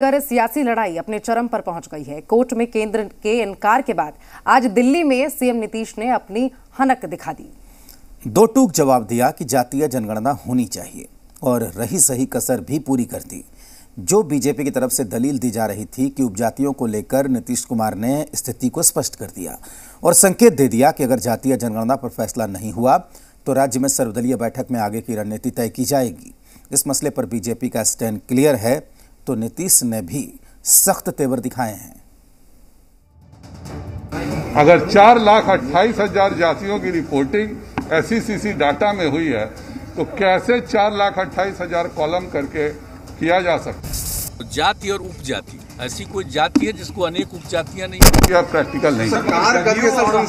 कर सियासी लड़ाई अपने चरम पर पहुँच गई है। कोर्ट में केंद्र के इनकार के बाद आज दिल्ली में सीएम नीतीश ने अपनी हनक दिखा दी। दो टूक जवाब दिया कि जातीय जनगणना होनी चाहिए और रही सही कसर भी पूरी कर दी। जो बीजेपी की तरफ़ से दलील दी जा रही थी कि उपजातियों को लेकर नीतीश कुमार ने स्थिति को स्पष्ट कर दिया और संकेत दे दिया कि अगर जातीय जनगणना पर फैसला नहीं हुआ तो राज्य में सर्वदलीय बैठक में आगे की रणनीति तय की जाएगी। इस मसले पर बीजेपी का स्टैंड क्लियर है। तो नीतीश ने भी सख्त तेवर दिखाए हैं। अगर चार लाख अट्ठाईस हज़ार जातियों की रिपोर्टिंग एसईसीसी डाटा में हुई है तो कैसे चार लाख अट्ठाईस हज़ार कॉलम करके किया जा सकता है? जाति और उपजाति। ऐसी कोई जाति है जिसको अनेक उपजातियाँ नहीं यह प्रैक्टिकल नहीं है।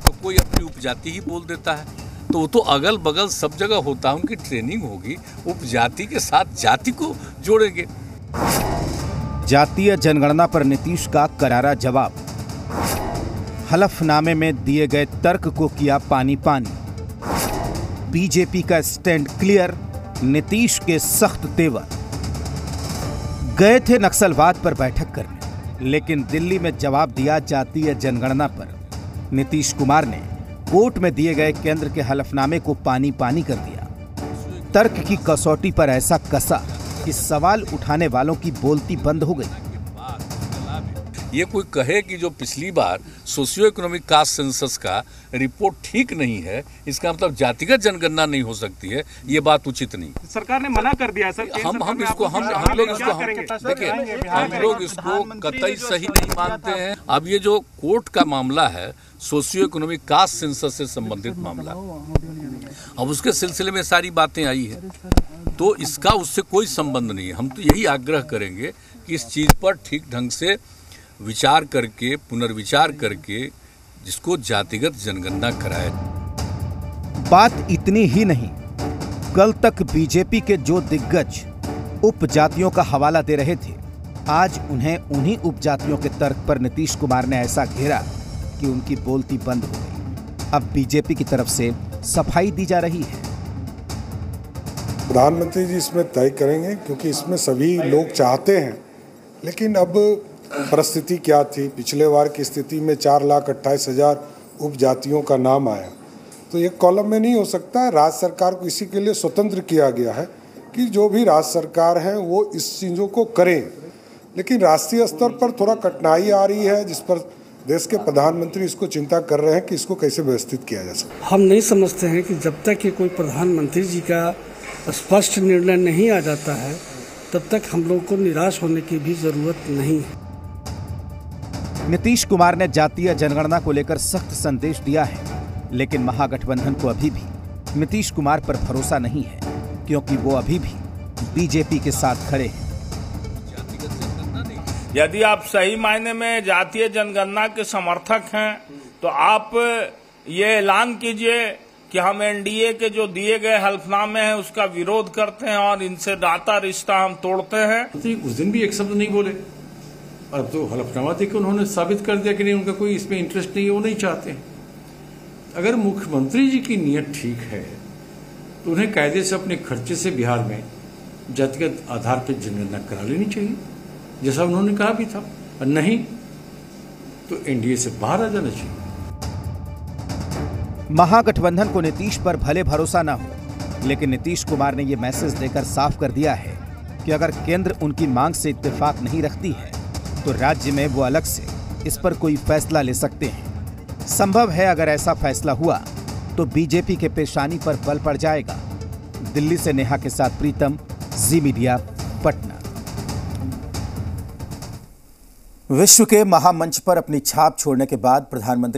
तो कोई अपनी उपजाति ही बोल देता है। तो वो तो अगल बगल सब जगह होता है उनकी ट्रेनिंग होगी। उपजाति के साथ जाति को जोड़ेंगे। जातीय जनगणना पर नीतीश का करारा जवाब। हलफनामे में दिए गए तर्क को किया पानी पानी। बीजेपी का स्टैंड क्लियर, नीतीश के सख्त तेवर। गए थे नक्सलवाद पर बैठक करने, लेकिन दिल्ली में जवाब दिया जातीय जनगणना पर। नीतीश कुमार ने कोर्ट में दिए गए केंद्र के हलफनामे को पानी पानी कर दिया। तर्क की कसौटी पर ऐसा कसा। कि सवाल उठाने वालों की बोलती बंद हो गई। ये कोई कहे कि जो पिछली बार सोशियो इकोनॉमिक कास्ट सेंसस का रिपोर्ट ठीक नहीं है इसका मतलब जातिगत जनगणना नहीं हो सकती है ये बात उचित नहीं। सरकार ने मना कर दिया सर हम हम इसको हम हम लोग इसको हम? देखिए हम लोग इसको कतई सही नहीं मानते हैं। अब ये जो कोर्ट का मामला है सोशियो इकोनॉमिक कास्ट सेंसस से संबंधित मामला अब उसके सिलसिले में सारी बातें आई है। तो इसका उससे कोई संबंध नहीं है। हम तो यही आग्रह करेंगे कि इस चीज़ पर ठीक ढंग से विचार करके, पुनर्विचार करके जिसको जातिगत जनगणना कराए। बात इतनी ही नहीं, कल तक बीजेपी के जो दिग्गज उपजातियों का हवाला दे रहे थे, आज उन्हें उन्हीं उपजातियों के तर्क पर नीतीश कुमार ने ऐसा घेरा कि उनकी बोलती बंद हो गई। अब बीजेपी की तरफ़ से सफ़ाई दी जा रही है। प्रधानमंत्री जी इसमें तय करेंगे, क्योंकि इसमें सभी लोग चाहते हैं। लेकिन अब परिस्थिति क्या थी? पिछले बार की स्थिति में चार लाख अट्ठाईस हज़ार उपजातियों का नाम आया। तो ये कॉलम में नहीं हो सकता है राज्य सरकार को इसी के लिए स्वतंत्र किया गया है कि जो भी राज्य सरकार है, वो इस चीज़ों को करें। लेकिन राष्ट्रीय स्तर पर थोड़ा कठिनाई आ रही है, जिस पर देश के प्रधानमंत्री इसको चिंता कर रहे हैं कि इसको कैसे व्यवस्थित किया जा सकता हम नहीं समझते हैं कि जब तक कि कोई प्रधानमंत्री जी का स्पष्ट निर्णय नहीं आ जाता है तब तक हम लोग को निराश होने की भी ज़रूरत नहीं है। नीतीश कुमार ने जातीय जनगणना को लेकर सख्त संदेश दिया है लेकिन महागठबंधन को अभी भी नीतीश कुमार पर भरोसा नहीं है क्योंकि वो अभी भी बीजेपी के साथ खड़े हैं। यदि आप सही मायने में जातीय जनगणना के समर्थक हैं तो आप ये ऐलान कीजिए कि हम एनडीए के जो दिए गए हल्फनामे हैं, उसका विरोध करते हैं और इनसे नाता रिश्ता हम तोड़ते हैं। तो उस दिन भी एक शब्द नहीं बोले। अब तो हलफनामा दे के उन्होंने साबित कर दिया कि नहीं, उनका कोई इसमें इंटरेस्ट नहीं है, वो नहीं चाहते अगर मुख्यमंत्री जी की नीयत ठीक है तो उन्हें कायदे से अपने खर्चे से बिहार में जातिगत आधार पर जनगणना करा लेनी चाहिए, जैसा उन्होंने कहा भी था। और नहीं तो एनडीए से बाहर आ जाना चाहिए। महागठबंधन को नीतीश पर भले भरोसा ना हो, लेकिन नीतीश कुमार ने यह मैसेज देकर साफ़ कर दिया है कि अगर केंद्र उनकी मांग से इत्तेफाक नहीं रखती है तो राज्य में वो अलग से इस पर कोई फैसला ले सकते हैं। संभव है अगर ऐसा फैसला हुआ तो बीजेपी के पेशानी पर बल पड़ जाएगा। दिल्ली से नेहा के साथ प्रीतम जी मीडिया पटना। विश्व के महामंच पर अपनी छाप छोड़ने के बाद प्रधानमंत्री